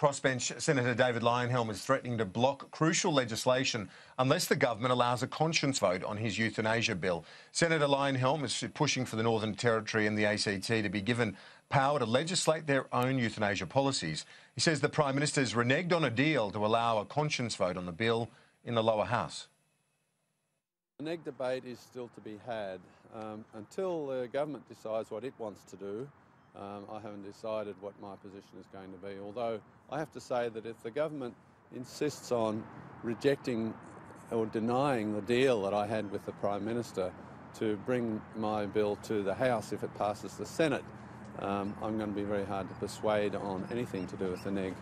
Crossbench Senator David Leyonhjelm is threatening to block crucial legislation unless the government allows a conscience vote on his euthanasia bill. Senator Leyonhjelm is pushing for the Northern Territory and the ACT to be given power to legislate their own euthanasia policies. He says the Prime Minister has reneged on a deal to allow a conscience vote on the bill in the lower house. The neg debate is still to be had. Um, until the government decides what it wants to do, um, I haven't decided what my position is going to be. Although I have to say that if the government insists on rejecting or denying the deal that I had with the Prime Minister to bring my bill to the House if it passes the Senate, um, I'm going to be very hard to persuade on anything to do with the neg.